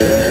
Yeah.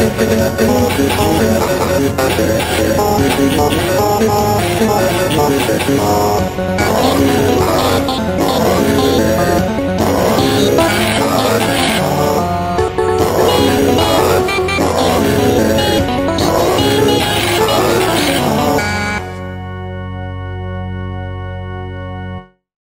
I'm gonna go to the